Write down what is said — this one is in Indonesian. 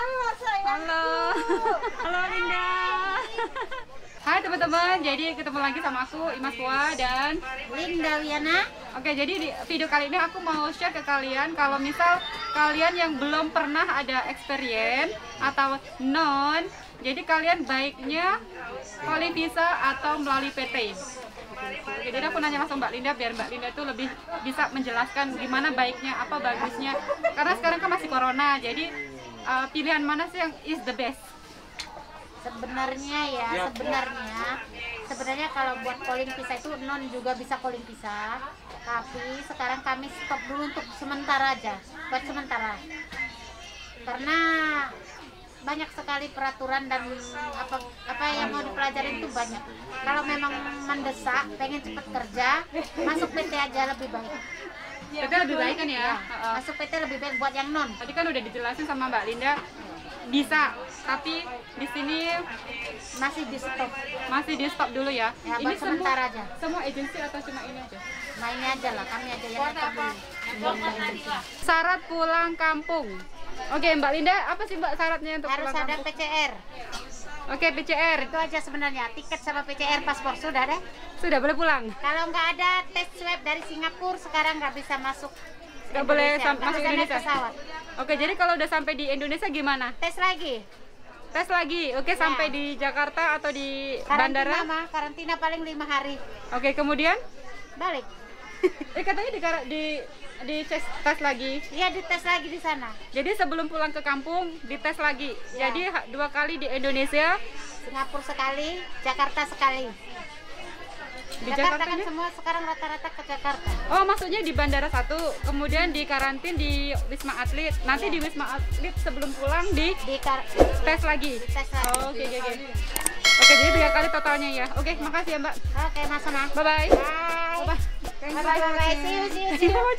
Halo Linda. Hai teman-teman, jadi ketemu lagi sama aku Imas Pua dan Linda Wiana. Oke, jadi di video kali ini aku mau share ke kalian kalau misal kalian yang belum pernah ada experience atau non, jadi kalian baiknya calling visa atau melalui PT. Oke, jadi aku nanya langsung Mbak Linda biar Mbak Linda itu lebih bisa menjelaskan gimana baiknya, apa bagusnya. Karena sekarang kan masih corona, jadi uh, pilihan mana sih yang is the best? Sebenarnya ya, sebenarnya sebenarnya kalau buat calling visa itu non juga bisa calling visa. Tapi sekarang kami stop dulu untuk sementara aja, buat sementara. Karena banyak sekali peraturan dan apa apa yang mau dipelajarin itu banyak. Kalau memang mendesak, pengen cepat kerja, masuk PT aja lebih baik. PT lebih baik kan ya? Ya, Heeh. masuk PT lebih baik buat yang non. Tadi kan udah dijelasin sama Mbak Linda bisa, tapi di sini Masih di stop. masih di stop dulu ya. Ya, buat sementara aja. Semua agensi atau cuma ini aja? Nah ini aja lah, kami aja yang sini. Syarat pulang kampung. Oke, Mbak Linda, apa sih Mbak syaratnya untuk harus pulang ada kampung? PCR Oke, PCR. itu aja sebenarnya tiket sama PCR paspor sudah deh Sudah boleh pulang. kalau nggak ada tes swab dari Singapura sekarang nggak bisa masuk Nggak boleh masuk Indonesia. pesawat Oke, jadi kalau udah sampai di Indonesia gimana? tes lagi Tes lagi. Oke, sampai di Jakarta atau di karantina bandara. karantina paling lima hari Oke, kemudian balik eh katanya di di di tes, tes lagi. iya dites lagi di sana Jadi sebelum pulang ke kampung dites lagi. Ya. Jadi dua kali di Indonesia, Singapura sekali Jakarta sekali di Jakarta, Jakarta kan semua sekarang rata-rata ke Jakarta Oh, maksudnya di bandara satu, kemudian di karantin di Wisma Atlet. Nanti Ya. di Wisma Atlet sebelum pulang di di tes lagi. tes lagi Oh, Oke, oke, oke. Oke, jadi tiga kali totalnya ya. Oke, makasih ya, Mbak. oke mas Sana Bye bye. bye Vai, vai, vai,